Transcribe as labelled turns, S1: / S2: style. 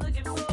S1: looking for